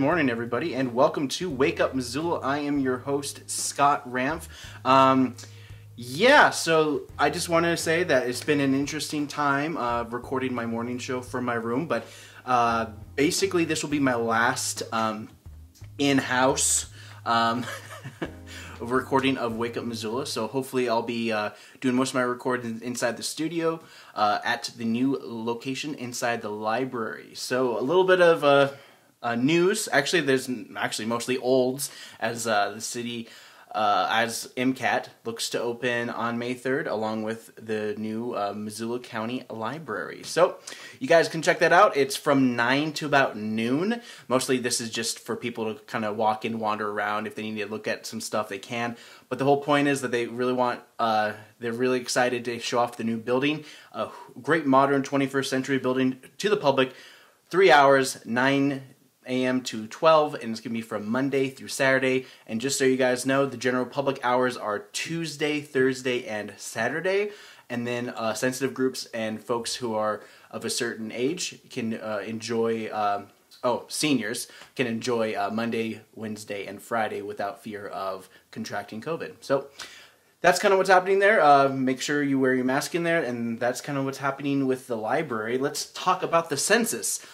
morning, everybody, and welcome to Wake Up Missoula. I am your host, Scott Ranf. Um, yeah, so I just wanted to say that it's been an interesting time uh, recording my morning show from my room, but uh, basically, this will be my last um, in house. Um, recording of Wake Up Missoula. So hopefully I'll be uh, doing most of my recording inside the studio uh, at the new location inside the library. So a little bit of uh, uh news. Actually, there's actually mostly olds as uh, the city uh, as MCAT looks to open on May 3rd, along with the new uh, Missoula County Library. So you guys can check that out. It's from 9 to about noon. Mostly this is just for people to kind of walk in, wander around. If they need to look at some stuff, they can. But the whole point is that they really want, uh, they're really excited to show off the new building. A great modern 21st century building to the public. Three hours, 9 a.m. to 12, and it's going to be from Monday through Saturday. And just so you guys know, the general public hours are Tuesday, Thursday, and Saturday. And then uh, sensitive groups and folks who are of a certain age can uh, enjoy. Um, oh, seniors can enjoy uh, Monday, Wednesday, and Friday without fear of contracting COVID. So that's kind of what's happening there. Uh, make sure you wear your mask in there, and that's kind of what's happening with the library. Let's talk about the census.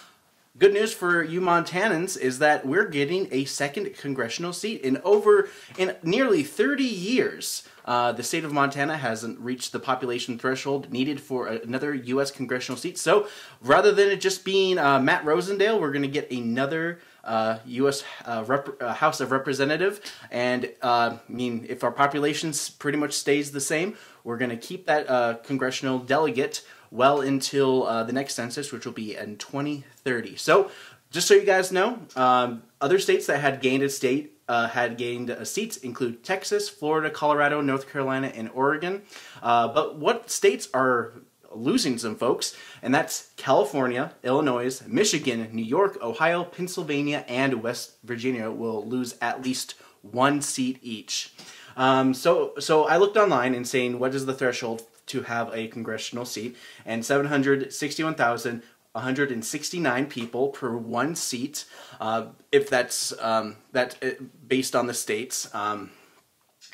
Good news for you Montanans is that we're getting a second congressional seat in over in nearly 30 years. Uh, the state of Montana hasn't reached the population threshold needed for another U.S. congressional seat. So rather than it just being uh, Matt Rosendale, we're going to get another uh, U.S. Uh, uh, House of Representative. And uh, I mean, if our population pretty much stays the same, we're going to keep that congressional delegate well until uh, the next census, which will be in 2030. So, just so you guys know, um, other states that had gained a state uh, had gained uh, seats include Texas, Florida, Colorado, North Carolina, and Oregon. Uh, but what states are losing some folks? And that's California, Illinois, Michigan, New York, Ohio, Pennsylvania, and West Virginia will lose at least one seat each. Um, so, so I looked online and saying, what is the threshold to have a congressional seat, and 761,169 people per one seat, uh, if that's um, that uh, based on the states. Um,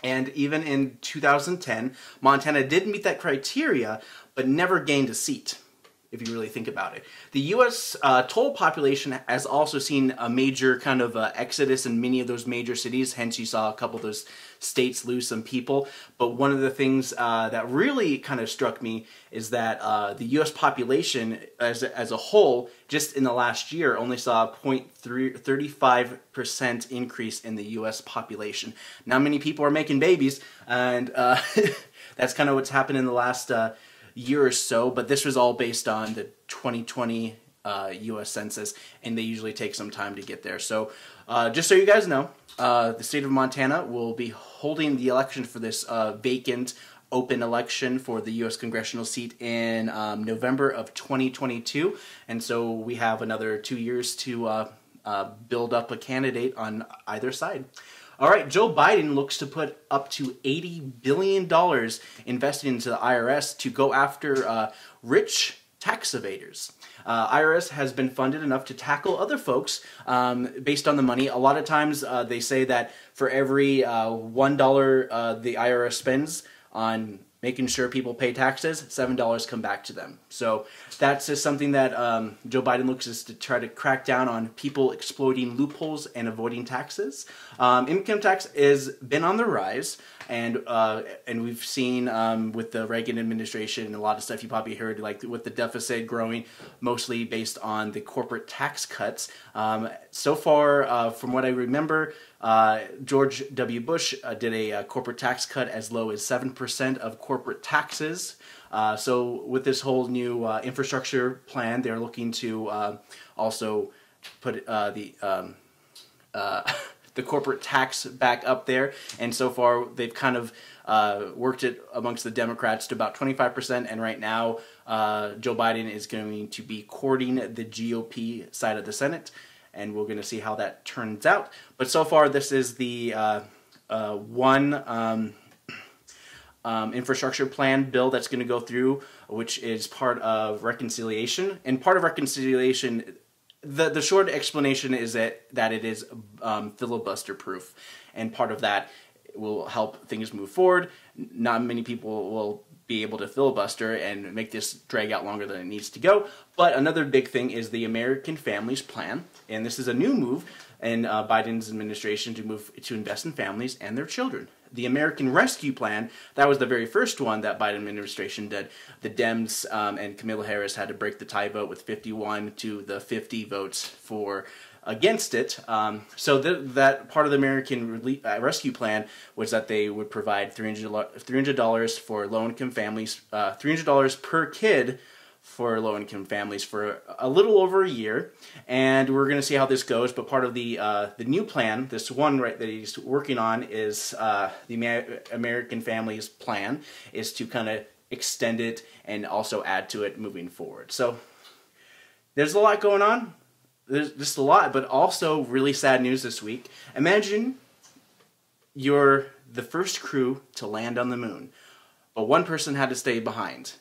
and even in 2010, Montana did meet that criteria, but never gained a seat if you really think about it. The U.S. Uh, total population has also seen a major kind of uh, exodus in many of those major cities. Hence, you saw a couple of those states lose some people. But one of the things uh, that really kind of struck me is that uh, the U.S. population as a, as a whole, just in the last year, only saw a 0.35% increase in the U.S. population. Not many people are making babies, and uh, that's kind of what's happened in the last uh, year or so, but this was all based on the 2020 uh, U.S. Census, and they usually take some time to get there. So, uh, just so you guys know, uh, the state of Montana will be holding the election for this uh, vacant open election for the U.S. congressional seat in um, November of 2022, and so we have another two years to uh, uh, build up a candidate on either side. All right, Joe Biden looks to put up to $80 billion invested into the IRS to go after rich tax evaders. Uh, IRS has been funded enough to tackle other folks um, based on the money. A lot of times uh, they say that for every uh, $1 uh, the IRS spends on making sure people pay taxes, $7 come back to them. So that's just something that um, Joe Biden looks is to try to crack down on people exploiting loopholes and avoiding taxes. Um, income tax has been on the rise, and uh, and we've seen um, with the Reagan administration a lot of stuff you probably heard, like with the deficit growing mostly based on the corporate tax cuts. Um, so far, uh, from what I remember, uh, George W. Bush uh, did a, uh, corporate tax cut as low as 7% of corporate taxes. Uh, so, with this whole new infrastructure plan, they're looking to also put the um, the corporate tax back up there. And so far, they've kind of worked it amongst the Democrats to about 25%. And right now, Joe Biden is going to be courting the GOP side of the Senate and we're going to see how that turns out. But so far, this is the uh, uh, one um, um, infrastructure plan bill that's going to go through, which is part of reconciliation. And part of reconciliation the the short explanation is that that it is um, filibuster proof, and part of that will help things move forward. Not many people will be able to filibuster and make this drag out longer than it needs to go. But another big thing is the American Families Plan, and this is a new move in uh, Biden's administration to move to invest in families and their children. The American Rescue Plan, that was the very first one that Biden administration did. The Dems um, and Kamala Harris had to break the tie vote with 51 to the 50 votes for against it. Um, so th- that part of the American uh, Rescue Plan was that they would provide $300, dollars for low income families, uh, $300 per kid for low income families for a little over a year, and we're going to see how this goes. But part of the uh, the new plan, this one right that he's working on, is uh, the Amer- American Families Plan, is to kind of extend it and also add to it moving forward. So there's a lot going on there's just a lot, but also really sad news this week. Imagine you're the first crew to land on the moon, but one person had to stay behind.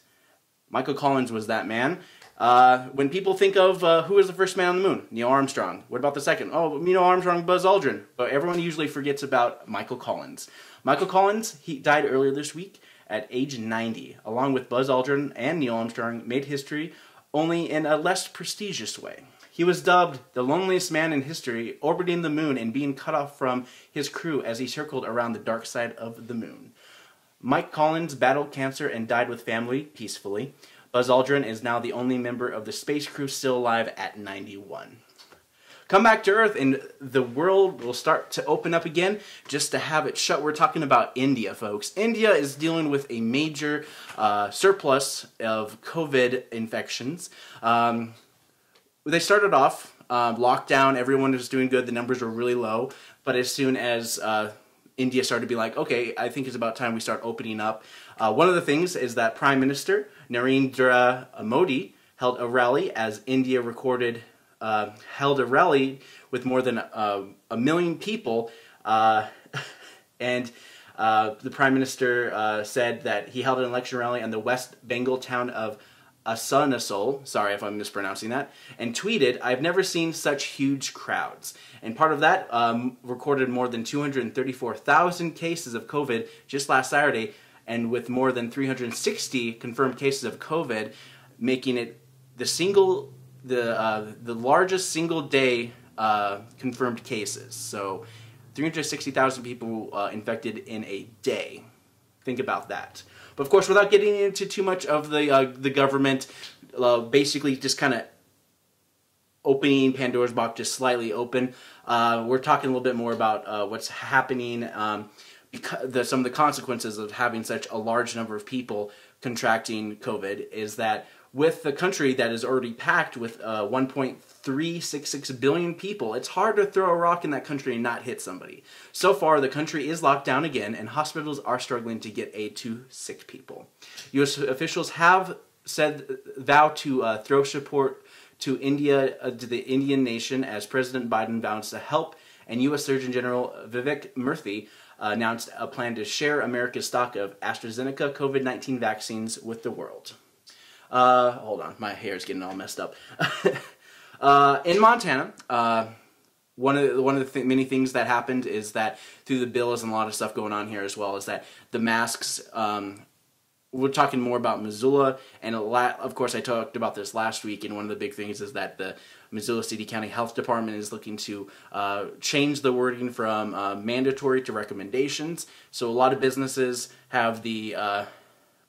Michael Collins was that man. Uh, when people think of uh, who was the first man on the moon, Neil Armstrong. What about the second? Oh, Neil Armstrong, Buzz Aldrin. But everyone usually forgets about Michael Collins. Michael Collins, he died earlier this week at age 90, along with Buzz Aldrin and Neil Armstrong, made history only in a less prestigious way. He was dubbed the loneliest man in history, orbiting the moon and being cut off from his crew as he circled around the dark side of the moon. Mike Collins battled cancer and died with family peacefully. Buzz Aldrin is now the only member of the space crew still alive at 91. Come back to Earth and the world will start to open up again just to have it shut. We're talking about India, folks. India is dealing with a major uh, surplus of COVID infections. Um, they started off um, lockdown. Everyone was doing good. The numbers were really low. But as soon as uh, India started to be like, okay, I think it's about time we start opening up. Uh, one of the things is that Prime Minister Narendra Modi held a rally as India recorded uh, held a rally with more than uh, a million people, uh, and uh, the Prime Minister uh, said that he held an election rally in the West Bengal town of Asanasol, sorry if I'm mispronouncing that, and tweeted, I've never seen such huge crowds. And part of that um, recorded more than 234,000 cases of COVID just last Saturday, and with more than 360 confirmed cases of COVID, making it the single, the, uh, the largest single day uh, confirmed cases. So 360,000 people uh, infected in a day. Think about that. Of course, without getting into too much of the uh, the government, uh, basically just kind of opening Pandora's box just slightly open. Uh, we're talking a little bit more about uh, what's happening, um, because the, some of the consequences of having such a large number of people contracting COVID is that with the country that is already packed with uh, 1.366 billion people, it's hard to throw a rock in that country and not hit somebody. So far, the country is locked down again, and hospitals are struggling to get aid to sick people. U.S. officials have said vow to uh, throw support to India, uh, to the Indian nation, as President Biden vows to help, and U.S. Surgeon General Vivek Murthy announced a plan to share America's stock of AstraZeneca COVID 19 vaccines with the world. Uh, hold on, my hair is getting all messed up. uh, in Montana, uh, one of the, one of the th- many things that happened is that through the bills and a lot of stuff going on here as well is that the masks. Um, we're talking more about Missoula, and a lot. Of course, I talked about this last week, and one of the big things is that the Missoula City County Health Department is looking to uh, change the wording from uh, mandatory to recommendations. So a lot of businesses have the uh,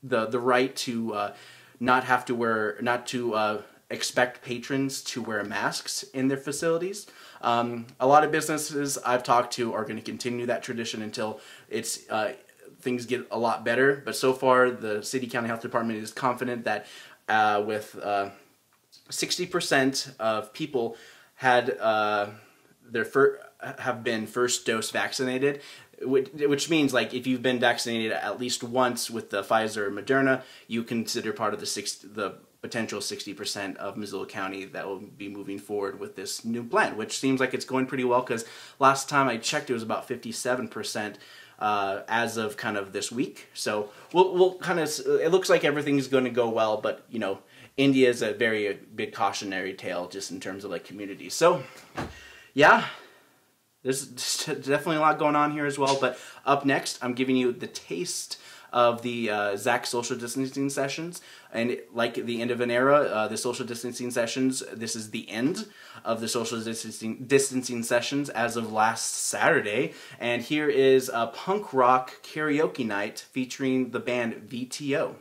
the the right to uh, not have to wear, not to uh, expect patrons to wear masks in their facilities. Um, a lot of businesses I've talked to are going to continue that tradition until it's uh, things get a lot better. But so far, the city county health department is confident that uh, with uh, sixty percent of people had uh, their have been first dose vaccinated, which means like if you've been vaccinated at least once with the Pfizer or Moderna, you consider part of the six the potential 60% of Missoula County that will be moving forward with this new plan, which seems like it's going pretty well because last time I checked it was about 57% uh, as of kind of this week. So we'll, we'll kind of, it looks like everything's going to go well, but you know, India is a very big cautionary tale just in terms of like community. So, yeah, there's definitely a lot going on here as well. But up next, I'm giving you the taste of the uh, Zach social distancing sessions. And like the end of an era, uh, the social distancing sessions, this is the end of the social distancing, distancing sessions as of last Saturday. And here is a punk rock karaoke night featuring the band VTO.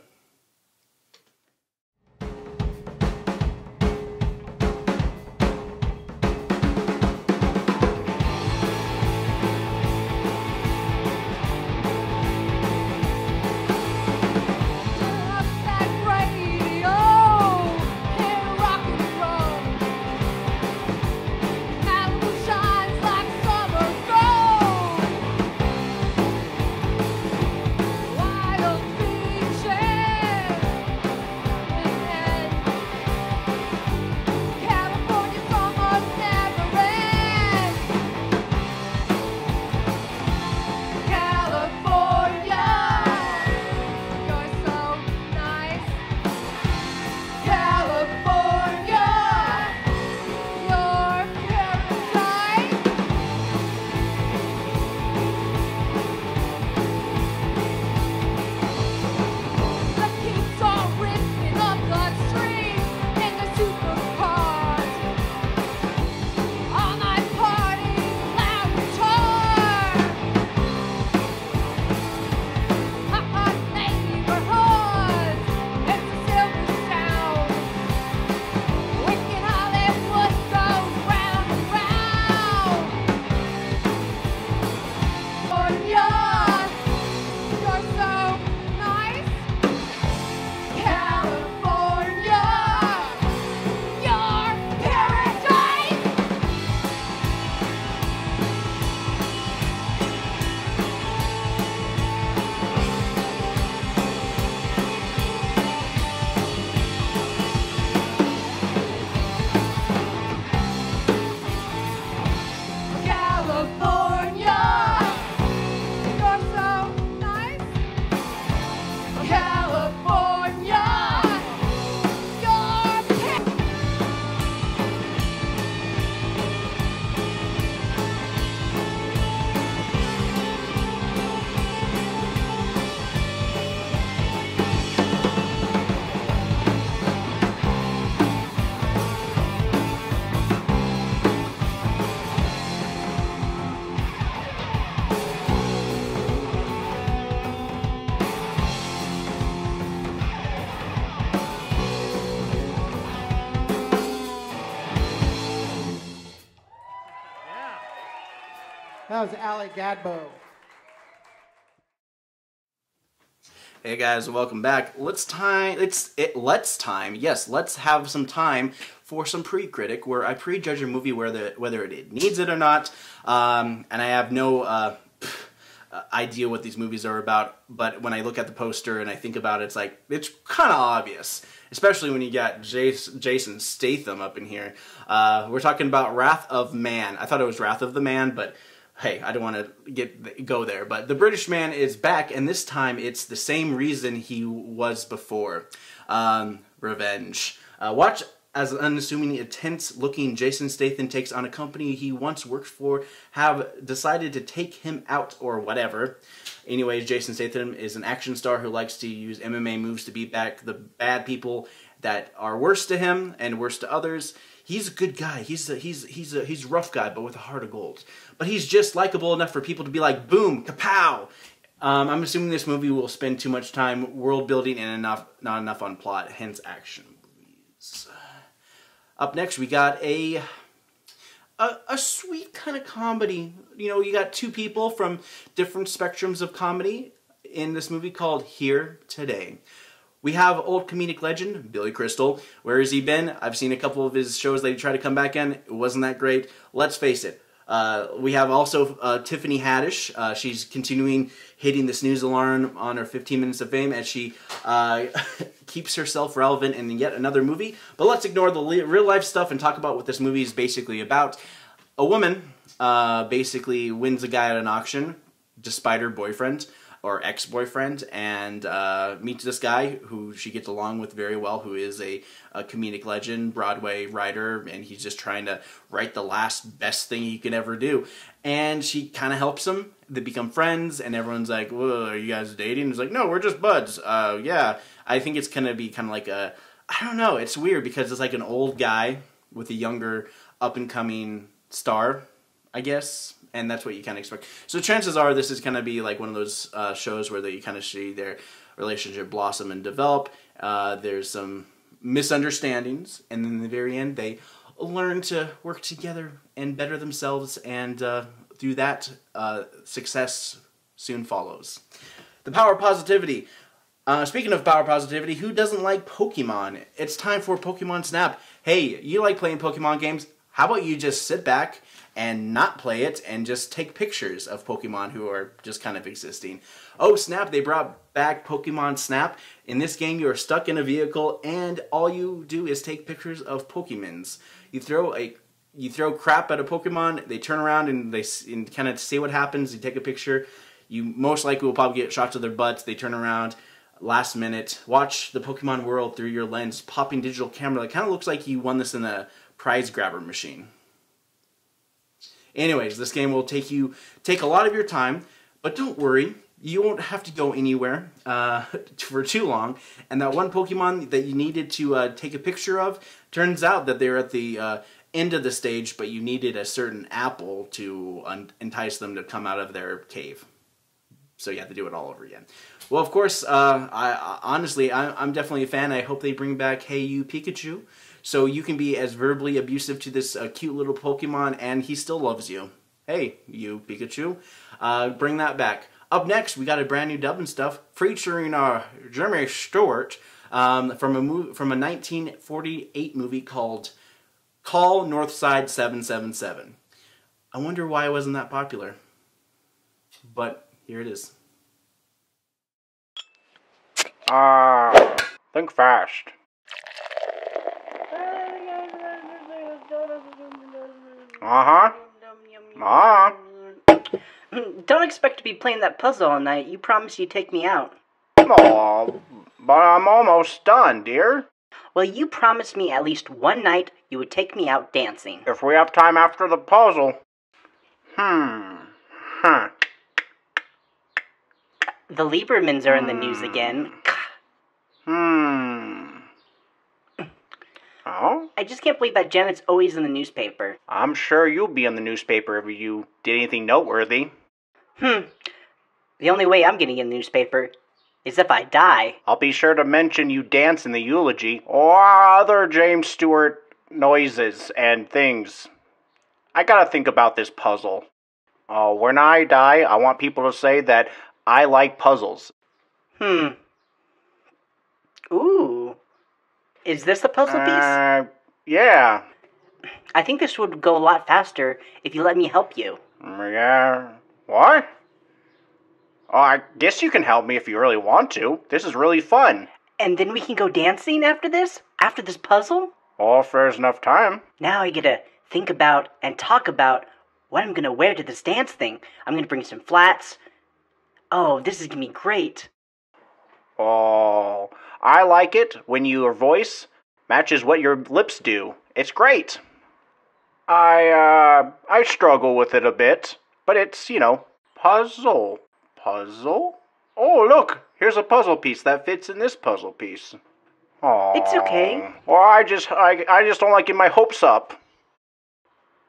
Was Ali Gadbo. Hey guys, welcome back. Let's time. It's it. Let's time. Yes, let's have some time for some pre-critic, where I prejudge a movie whether whether it needs it or not. Um, and I have no uh, idea what these movies are about. But when I look at the poster and I think about it, it's like it's kind of obvious, especially when you got Jason, Jason Statham up in here. Uh, we're talking about Wrath of Man. I thought it was Wrath of the Man, but hey, I don't want to get go there, but the British man is back, and this time it's the same reason he was before. Um, revenge. Uh, watch as an unassuming, intense-looking Jason Statham takes on a company he once worked for, have decided to take him out or whatever. Anyways, Jason Statham is an action star who likes to use MMA moves to beat back the bad people that are worse to him and worse to others he's a good guy. He's a, he's he's a he's a rough guy, but with a heart of gold. But he's just likable enough for people to be like, boom, kapow. Um, I'm assuming this movie will spend too much time world building and enough not enough on plot, hence action movies. Up next, we got a a, a sweet kind of comedy. You know, you got two people from different spectrums of comedy in this movie called Here Today. We have old comedic legend, Billy Crystal. Where has he been? I've seen a couple of his shows that he tried to come back in. It wasn't that great. Let's face it. Uh, we have also uh, Tiffany Haddish. Uh, she's continuing hitting the snooze alarm on her 15 minutes of fame as she uh, keeps herself relevant in yet another movie. But let's ignore the real life stuff and talk about what this movie is basically about. A woman uh, basically wins a guy at an auction, despite her boyfriend. Or ex boyfriend and uh, meets this guy who she gets along with very well, who is a, a comedic legend, Broadway writer, and he's just trying to write the last best thing he can ever do. And she kind of helps him. They become friends, and everyone's like, "Well, are you guys dating?" He's like, "No, we're just buds." Uh, yeah, I think it's gonna be kind of like a, I don't know. It's weird because it's like an old guy with a younger, up and coming star, I guess and that's what you kind of expect. So chances are this is going to be like one of those uh, shows where they kind of see their relationship blossom and develop. Uh, there's some misunderstandings, and then in the very end, they learn to work together and better themselves, and uh, through that, uh, success soon follows. The power of positivity. Uh, speaking of power positivity, who doesn't like Pokemon? It's time for Pokemon Snap. Hey, you like playing Pokemon games? How about you just sit back and not play it and just take pictures of Pokemon who are just kind of existing. Oh snap, they brought back Pokemon Snap. In this game, you are stuck in a vehicle and all you do is take pictures of Pokemons. You throw a you throw crap at a Pokemon, they turn around and they and kind of see what happens. You take a picture. You most likely will probably get shot to their butts. They turn around last minute. Watch the Pokemon world through your lens, popping digital camera. It kind of looks like you won this in a prize grabber machine. Anyways, this game will take you take a lot of your time, but don't worry, you won't have to go anywhere uh, for too long. And that one Pokemon that you needed to uh, take a picture of turns out that they're at the uh, end of the stage, but you needed a certain apple to entice them to come out of their cave. So you have to do it all over again. Well, of course, uh, I, honestly, I, I'm definitely a fan. I hope they bring back Hey You Pikachu. So you can be as verbally abusive to this uh, cute little Pokemon, and he still loves you. Hey, you Pikachu, uh, bring that back. Up next, we got a brand new dub and stuff featuring uh, Jimmy Stewart um, from a movie, from a 1948 movie called Call Northside 777. I wonder why it wasn't that popular, but here it is. Ah, uh, think fast. Uh huh. Ah. Don't expect to be playing that puzzle all night. You promised you'd take me out. Oh, but I'm almost done, dear. Well, you promised me at least one night you would take me out dancing. If we have time after the puzzle. Hmm. Huh. The Liebermans are in the news again. Hmm. Oh? I just can't believe that Janet's always in the newspaper. I'm sure you'll be in the newspaper if you did anything noteworthy. Hmm. The only way I'm getting in the newspaper is if I die. I'll be sure to mention you dance in the eulogy or other James Stewart noises and things. I gotta think about this puzzle. Oh, when I die, I want people to say that I like puzzles. Hmm. Ooh. Is this a puzzle piece? Uh, yeah. I think this would go a lot faster if you let me help you. Yeah. What? Oh, I guess you can help me if you really want to. This is really fun. And then we can go dancing after this? After this puzzle? Oh, if there's enough time. Now I get to think about and talk about what I'm gonna wear to this dance thing. I'm gonna bring some flats. Oh, this is gonna be great. Oh, I like it when your voice matches what your lips do. It's great. I uh I struggle with it a bit, but it's, you know, puzzle. Puzzle? Oh, look, here's a puzzle piece that fits in this puzzle piece. Oh. It's okay. Well, I just I I just don't like getting my hopes up.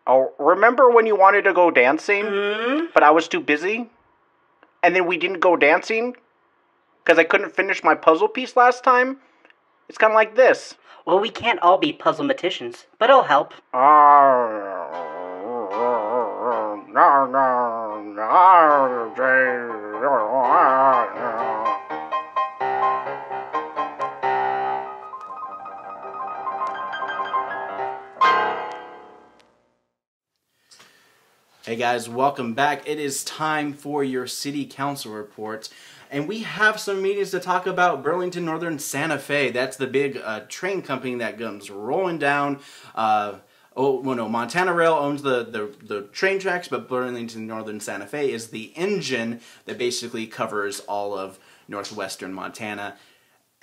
Oh, remember when you wanted to go dancing, mm-hmm. but I was too busy? And then we didn't go dancing because I couldn't finish my puzzle piece last time? It's kind of like this. Well, we can't all be puzzlematicians, but I'll help. Uh, Hey guys, welcome back. It is time for your city council reports. And we have some meetings to talk about Burlington Northern Santa Fe. That's the big uh, train company that comes rolling down uh, Oh well, no. Montana Rail owns the, the the train tracks, but Burlington Northern Santa Fe is the engine that basically covers all of northwestern Montana,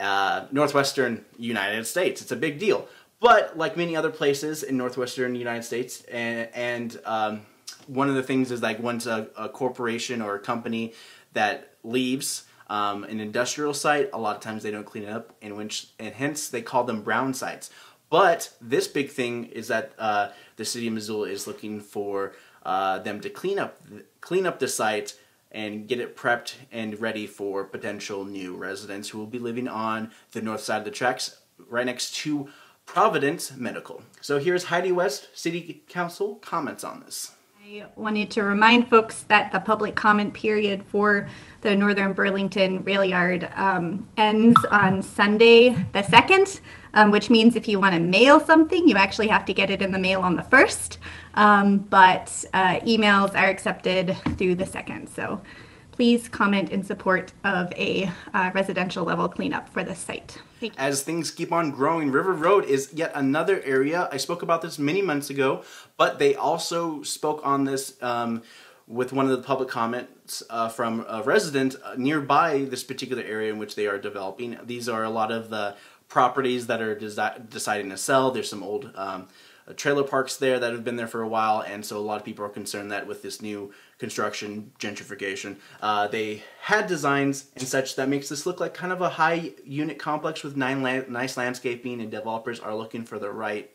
uh, northwestern United States. It's a big deal. But like many other places in northwestern United States, and, and um, one of the things is like once a, a corporation or a company that leaves um, an industrial site, a lot of times they don't clean it up, and which and hence they call them brown sites. But this big thing is that uh, the city of Missoula is looking for uh, them to clean up clean up the site and get it prepped and ready for potential new residents who will be living on the north side of the tracks, right next to Providence Medical. So here's Heidi West, City Council, comments on this. I wanted to remind folks that the public comment period for the Northern Burlington Rail Yard um, ends on Sunday the 2nd, um, which means if you want to mail something, you actually have to get it in the mail on the 1st. Um, but uh, emails are accepted through the 2nd. So please comment in support of a uh, residential level cleanup for this site. As things keep on growing, River Road is yet another area. I spoke about this many months ago, but they also spoke on this um, with one of the public comments uh, from a resident nearby this particular area in which they are developing. These are a lot of the properties that are deciding to sell. There's some old um, trailer parks there that have been there for a while, and so a lot of people are concerned that with this new construction, gentrification, uh, they had designs and such that makes this look like kind of a high unit complex with nine la- nice landscaping, and developers are looking for the right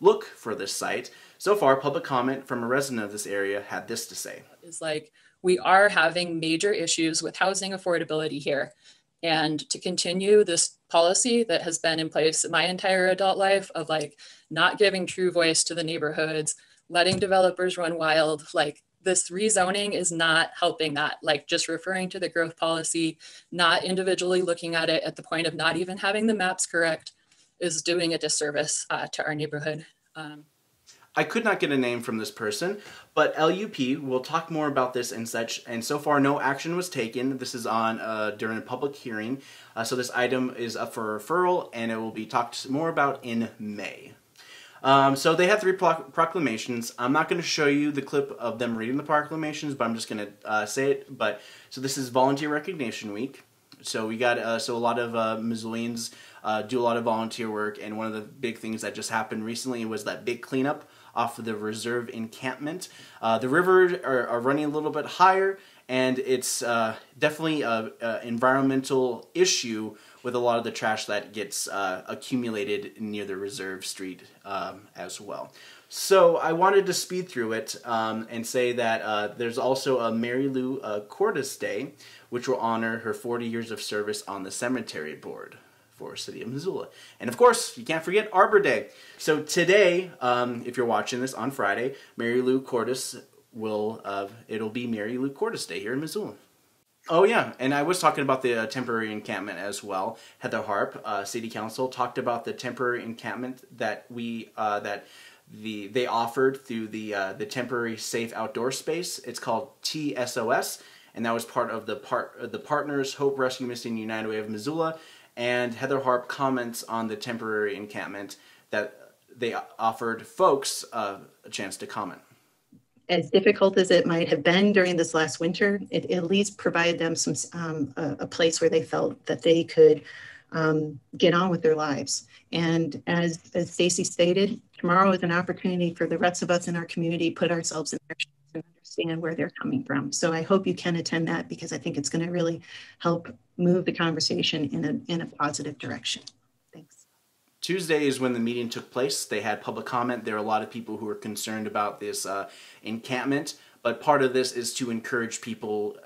look for this site. So far, public comment from a resident of this area had this to say: "Is like we are having major issues with housing affordability here." and to continue this policy that has been in place my entire adult life of like not giving true voice to the neighborhoods letting developers run wild like this rezoning is not helping that like just referring to the growth policy not individually looking at it at the point of not even having the maps correct is doing a disservice uh, to our neighborhood um, I could not get a name from this person, but LUP will talk more about this and such. And so far, no action was taken. This is on uh, during a public hearing, uh, so this item is up for referral, and it will be talked more about in May. Um, so they have three pro- proclamations. I'm not going to show you the clip of them reading the proclamations, but I'm just going to uh, say it. But so this is Volunteer Recognition Week. So we got uh, so a lot of uh, Missoulians uh, do a lot of volunteer work, and one of the big things that just happened recently was that big cleanup off of the reserve encampment. Uh, the rivers are, are, running a little bit higher, and it's uh, definitely an environmental issue with a lot of the trash that gets uh, accumulated near the reserve street um, as well. So I wanted to speed through it um, and say that uh, there's also a Mary Lou uh, Cordes Day, which will honor her 40 years of service on the cemetery board for City of Missoula. And of course, you can't forget Arbor Day. So today, um, if you're watching this on Friday, Mary Lou Cordes will, uh, it'll be Mary Lou Cordes Day here in Missoula. Oh yeah, and I was talking about the uh, temporary encampment as well. Heather Harp, uh, City Council, talked about the temporary encampment that we uh, that the they offered through the uh, the temporary safe outdoor space. It's called TSOS, and that was part of the part the partners Hope Rescue Mission United Way of Missoula and Heather Harp comments on the temporary encampment that they offered folks uh, a chance to comment. As difficult as it might have been during this last winter, it at least provided them some um, a, a, place where they felt that they could um, get on with their lives. And as as Stacy stated, tomorrow is an opportunity for the rest of us in our community put ourselves in their shoes and understand where they're coming from. So I hope you can attend that because I think it's going to really help move the conversation in a, in a positive direction. Tuesday is when the meeting took place. They had public comment. There are a lot of people who are concerned about this uh, encampment. But part of this is to encourage people,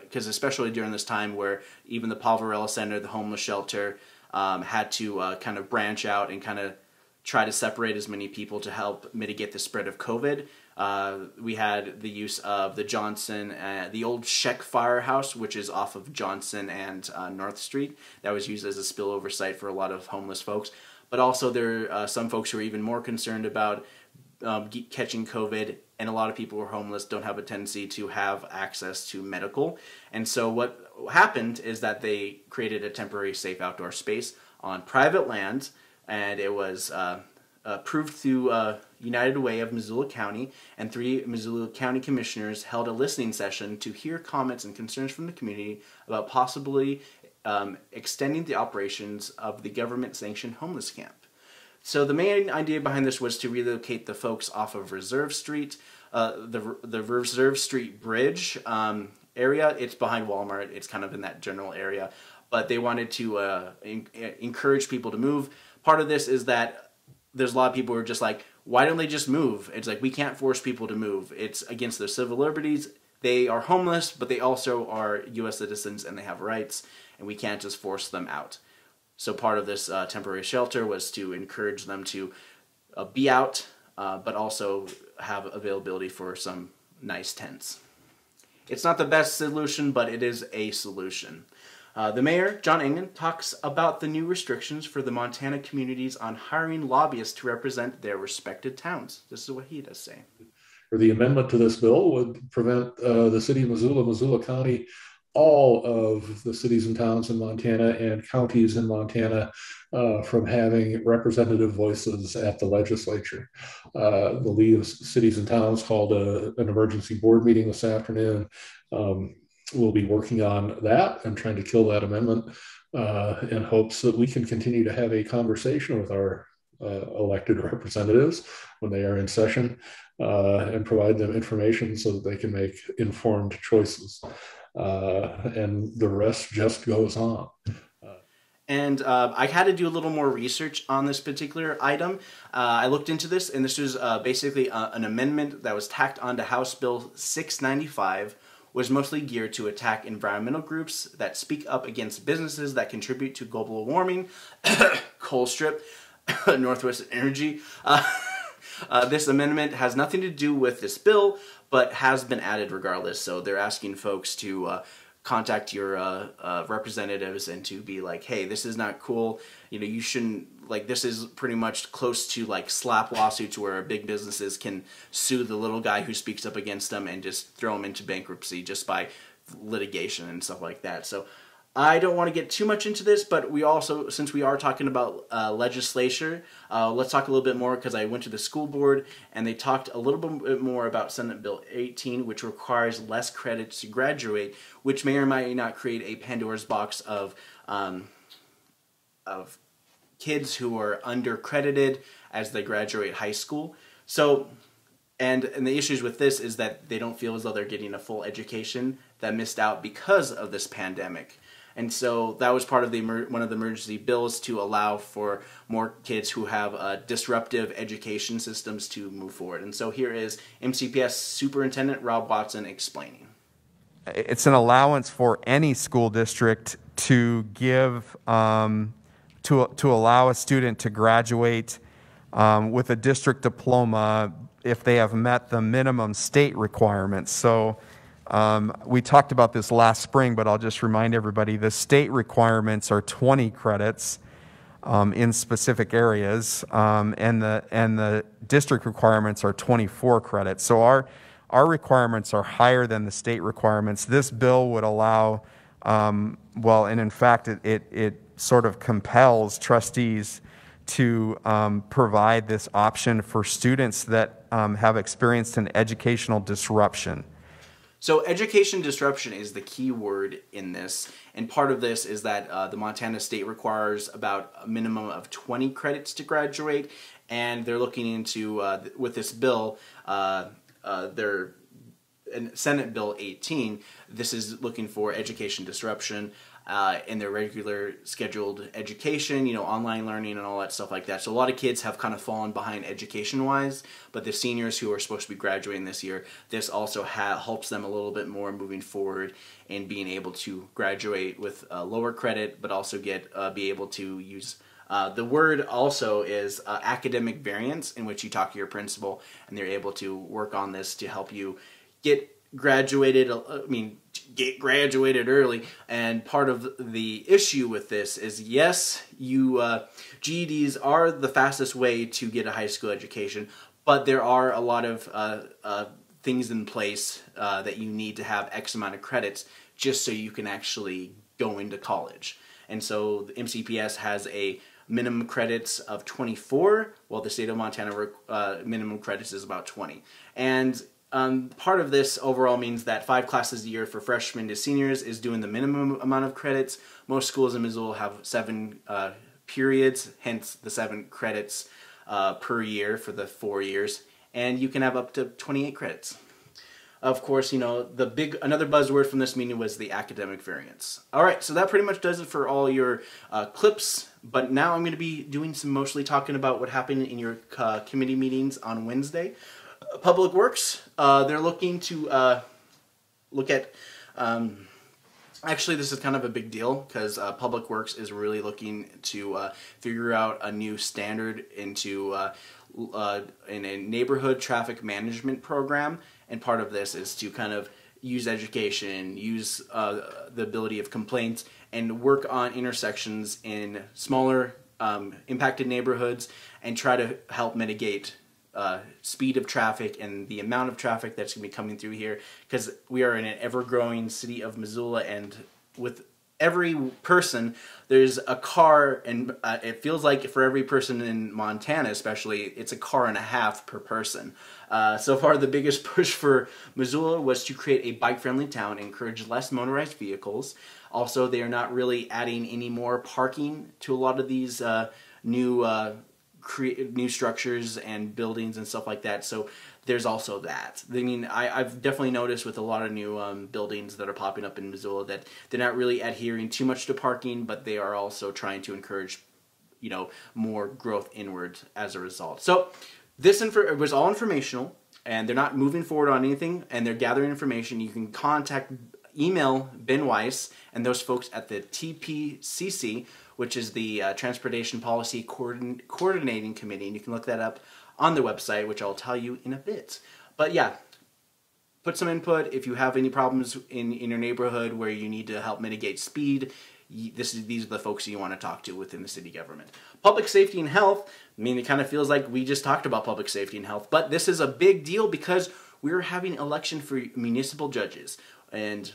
because uh, especially during this time where even the Poverello Center, the homeless shelter, um, had to uh, kind of branch out and kind of try to separate as many people to help mitigate the spread of COVID. Uh, we had the use of the Johnson, uh, the old Sheck Firehouse, which is off of Johnson and uh, North Street. That was used as a spillover site for a lot of homeless folks. But also, there are uh, some folks who are even more concerned about um, catching COVID, and a lot of people who are homeless don't have a tendency to have access to medical. And so, what happened is that they created a temporary safe outdoor space on private land, and it was uh, approved through uh, United Way of Missoula County, and three Missoula County commissioners held a listening session to hear comments and concerns from the community about possibly um, extending the operations of the government sanctioned homeless camp. So the main idea behind this was to relocate the folks off of Reserve Street, uh, the the Reserve Street Bridge um, area. It's behind Walmart. It's kind of in that general area, but they wanted to uh, in- encourage people to move. Part of this is that there's a lot of people who are just like, why don't they just move? It's like we can't force people to move. It's against their civil liberties. They are homeless, but they also are U.S. citizens and they have rights, and we can't just force them out. So part of this uh, temporary shelter was to encourage them to uh, be out, uh, but also have availability for some nice tents. It's not the best solution, but it is a solution. Uh, the mayor, John Engen, talks about the new restrictions for the Montana communities on hiring lobbyists to represent their respected towns. This is what he does say. The amendment to this bill would prevent uh, the city of Missoula, Missoula County, all of the cities and towns in Montana and counties in Montana uh, from having representative voices at the legislature. Uh, the League of Cities and Towns called a, an emergency board meeting this afternoon. Um, we'll be working on that and trying to kill that amendment uh, in hopes that we can continue to have a conversation with our uh, elected representatives when they are in session uh, and provide them information so that they can make informed choices and the rest just goes on. And uh, I had to do a little more research on this particular item. Uh, I looked into this, and this was uh, basically uh, an amendment that was tacked onto House Bill 695, was mostly geared to attack environmental groups that speak up against businesses that contribute to global warming, Colstrip, Northwest Energy. Uh, this amendment has nothing to do with this bill, but has been added regardless. So they're asking folks to uh, contact your uh, uh, representatives and to be like, hey, this is not cool. You know, you shouldn't like this is pretty much close to like SLAPP lawsuits where big businesses can sue the little guy who speaks up against them and just throw him into bankruptcy just by litigation and stuff like that. So I don't want to get too much into this, but we also, since we are talking about uh, legislature, uh, let's talk a little bit more because I went to the school board and they talked a little bit more about Senate Bill 18, which requires less credits to graduate, which may or may not create a Pandora's box of um, of kids who are undercredited as they graduate high school. So, and and the issues with this is that they don't feel as though they're getting a full education that missed out because of this pandemic. And so that was part of the one of the emergency bills to allow for more kids who have uh, disruptive education systems to move forward. And so here is MCPS Superintendent Rob Watson explaining. It's an allowance for any school district to give um, to to allow a student to graduate um, with a district diploma if they have met the minimum state requirements. So um, we talked about this last spring, but I'll just remind everybody the state requirements are 20 credits um, in specific areas, um, and, the, and the district requirements are 24 credits. So our, our requirements are higher than the state requirements. This bill would allow, um, well, and in fact, it, it, it, sort of compels trustees to um, provide this option for students that um, have experienced an educational disruption. So education disruption is the key word in this, and part of this is that uh, the Montana state requires about a minimum of 20 credits to graduate, and they're looking into uh, with this bill, uh, uh their Senate Bill 18. This is looking for education disruption uh, in their regular scheduled education, you know, online learning and all that stuff like that. So a lot of kids have kind of fallen behind education wise, but the seniors who are supposed to be graduating this year, this also ha- helps them a little bit more moving forward and being able to graduate with lower credit, but also get uh, be able to use. Uh, the word also is uh, academic variance, in which you talk to your principal and they're able to work on this to help you get graduated. Uh, I mean, get graduated early. And part of the issue with this is yes, you uh, GEDs are the fastest way to get a high school education, but there are a lot of uh, uh, things in place uh, that you need to have X amount of credits just so you can actually go into college. And so the MCPS has a minimum credits of 24, while the state of Montana uh, minimum credits is about 20. And um, part of this overall means that five classes a year for freshmen to seniors is doing the minimum amount of credits. Most schools in Missoula have seven uh, periods, hence the seven credits uh, per year for the four years, and you can have up to 28 credits. Of course, you know, the big, another buzzword from this meeting was the academic variance. All right, so that pretty much does it for all your uh, clips, but now I'm going to be doing some mostly talking about what happened in your uh, committee meetings on Wednesday. Public Works, uh, they're looking to uh, look at, um, actually this is kind of a big deal because uh, Public Works is really looking to uh, figure out a new standard into uh, uh, in a neighborhood traffic management program. And part of this is to kind of use education, use the ability of complaints, and work on intersections in smaller um, impacted neighborhoods and try to help mitigate uh, speed of traffic and the amount of traffic that's going to be coming through here because we are in an ever-growing city of Missoula and with every person there's a car and uh, it feels like for every person in montana especially it's a car and a half per person. Uh, so far the biggest push for missoula was to create a bike friendly town encourage less motorized vehicles. Also they are not really adding any more parking to a lot of these uh, new uh, cre- new structures and buildings and stuff like that so there's also that. I mean, I, I've definitely noticed with a lot of new um, buildings that are popping up in Missoula that they're not really adhering too much to parking, but they are also trying to encourage, you know, more growth inward as a result. So this was all informational, and they're not moving forward on anything, and they're gathering information. You can contact, email Ben Weiss and those folks at the TPCC, which is the uh, Transportation Policy Coordin- Coordinating Committee, and you can look that up on their website, which I'll tell you in a bit. But yeah, put some input. If you have any problems in, in your neighborhood where you need to help mitigate speed, this is, these are the folks you want to talk to within the city government. Public safety and health, I mean, it kind of feels like we just talked about public safety and health, but this is a big deal because we're having election for municipal judges. And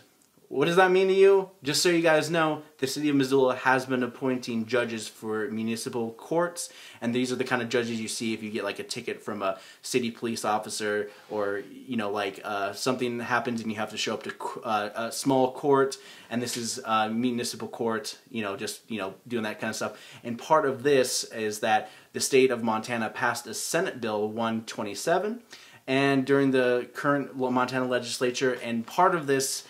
what does that mean to you? Just so you guys know, the city of Missoula has been appointing judges for municipal courts, and these are the kind of judges you see if you get like a ticket from a city police officer, or you know, like uh, something happens and you have to show up to uh, a small court, and this is uh, municipal court, you know, just you know, doing that kind of stuff. And part of this is that the state of Montana passed a Senate Bill 127, and during the current Montana legislature, and part of this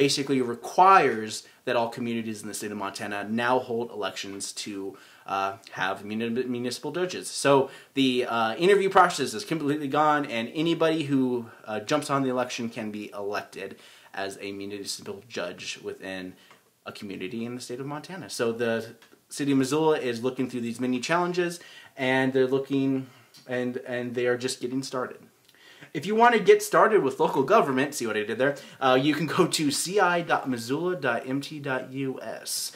basically requires that all communities in the state of Montana now hold elections to uh, have municipal judges. So the uh, interview process is completely gone, and anybody who uh, jumps on the election can be elected as a municipal judge within a community in the state of Montana. So the city of Missoula is looking through these many challenges, and they're looking and and they are just getting started. If you want to get started with local government, see what I did there, uh, you can go to ci.missoula.mt.us.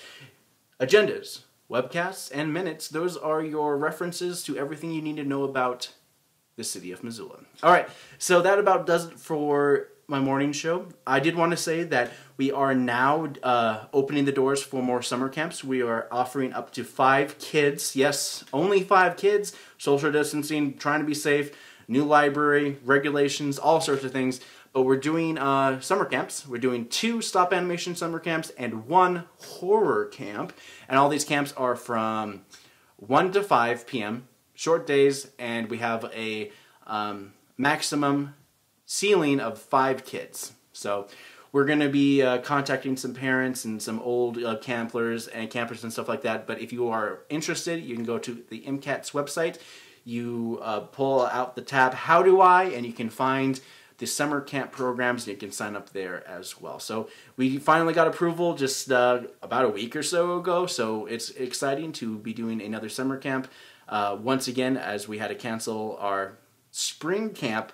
Agendas, webcasts, and minutes, those are your references to everything you need to know about the city of Missoula. All right, so that about does it for my morning show. I did want to say that we are now uh, opening the doors for more summer camps. We are offering up to five kids. Yes, only five kids. Social distancing, trying to be safe new library, regulations, all sorts of things. But we're doing uh, summer camps. We're doing two stop animation summer camps and one horror camp. And all these camps are from 1 to 5 p.m., short days, and we have a um, maximum ceiling of five kids. So we're going to be uh, contacting some parents and some old uh, campers and campers and stuff like that. But if you are interested, you can go to the MCAT's website you uh, pull out the tab How Do I, and you can find the summer camp programs and you can sign up there as well. So we finally got approval just uh, about a week or so ago. So it's exciting to be doing another summer camp. Uh, once again, as we had to cancel our spring camp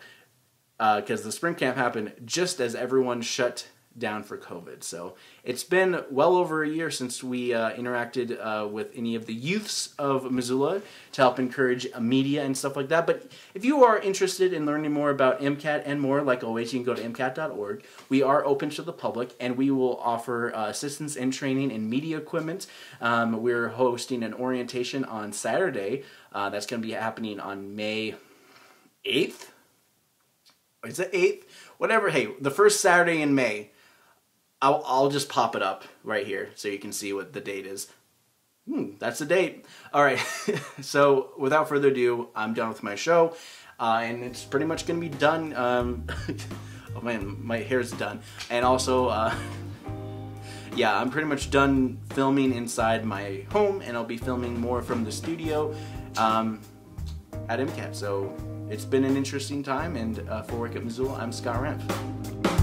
because uh, the spring camp happened just as everyone shut down for COVID. So it's been well over a year since we uh, interacted uh, with any of the youths of Missoula to help encourage media and stuff like that. But if you are interested in learning more about MCAT and more, like always, you can go to MCAT.org. We are open to the public and we will offer uh, assistance and training in media equipment. Um, we're hosting an orientation on Saturday uh, that's going to be happening on May 8th. Is it 8th? Whatever. Hey, the first Saturday in May. I'll, I'll just pop it up right here so you can see what the date is. Hmm, that's the date. All right. so without further ado, I'm done with my show, uh, and it's pretty much gonna be done. Um, oh man, my hair's done, and also, uh, yeah, I'm pretty much done filming inside my home, and I'll be filming more from the studio um, at MCAT. So it's been an interesting time, and uh, for Wake Up Missoula, I'm Scott Ranf.